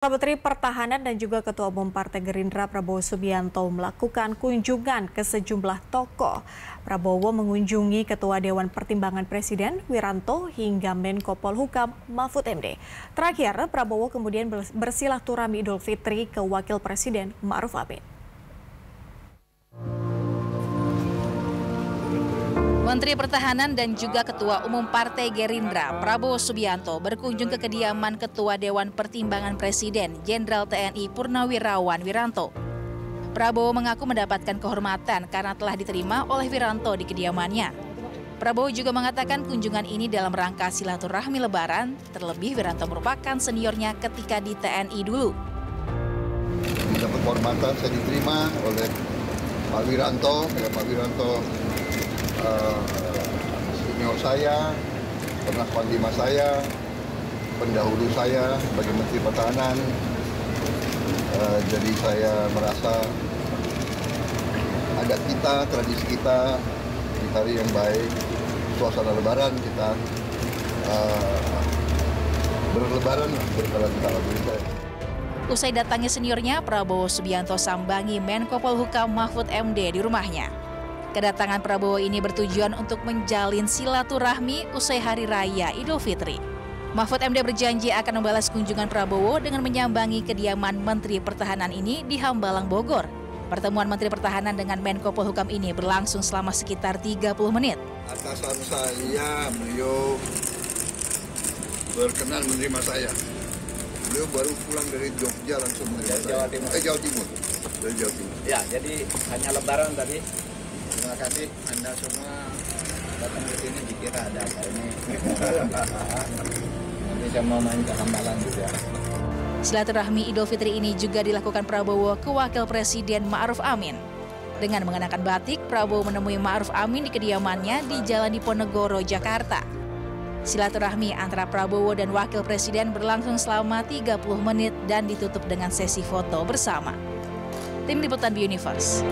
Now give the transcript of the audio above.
Menteri Pertahanan dan juga Ketua Umum Partai Gerindra Prabowo Subianto melakukan kunjungan ke sejumlah tokoh. Prabowo mengunjungi Ketua Dewan Pertimbangan Presiden Wiranto hingga Menko Polhukam Mahfud MD. Terakhir, Prabowo kemudian bersilaturahmi Idul Fitri ke Wakil Presiden Ma'ruf Amin. Menteri Pertahanan dan juga Ketua Umum Partai Gerindra Prabowo Subianto berkunjung ke kediaman Ketua Dewan Pertimbangan Presiden Jenderal TNI Purnawirawan Wiranto. Prabowo mengaku mendapatkan kehormatan karena telah diterima oleh Wiranto di kediamannya. Prabowo juga mengatakan kunjungan ini dalam rangka silaturahmi lebaran, terlebih Wiranto merupakan seniornya ketika di TNI dulu. Mendapat kehormatan saya diterima oleh Pak Wiranto, ya Pak Wiranto senior saya, pernah panglima saya, pendahulu saya sebagai Menteri Pertahanan. Uh, jadi saya merasa adat kita, tradisi kita, di hari yang baik, suasana lebaran kita uh, berlebaran berjalan kita Usai datangnya seniornya, Prabowo Subianto sambangi Menko Polhukam Mahfud MD di rumahnya. Kedatangan Prabowo ini bertujuan untuk menjalin silaturahmi usai Hari Raya Idul Fitri. Mahfud MD berjanji akan membalas kunjungan Prabowo dengan menyambangi kediaman Menteri Pertahanan ini di Hambalang, Bogor. Pertemuan Menteri Pertahanan dengan Menko Polhukam ini berlangsung selama sekitar 30 menit. Atasan saya, beliau berkenan menerima saya. Beliau baru pulang dari Jogja langsung menerima dari Jawa Timur. Eh, Jawa Timur. Dari Jawa Timur. Ya, jadi hanya lebaran tadi terima kasih anda semua datang ke sini dikira ada apa ini saya mau main ke Hambalang juga Silaturahmi Idul Fitri ini juga dilakukan Prabowo ke Wakil Presiden Ma'ruf Amin. Dengan mengenakan batik, Prabowo menemui Ma'ruf Amin di kediamannya di Jalan Diponegoro, Jakarta. Silaturahmi antara Prabowo dan Wakil Presiden berlangsung selama 30 menit dan ditutup dengan sesi foto bersama. Tim Liputan Universe.